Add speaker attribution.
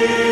Speaker 1: Spirit.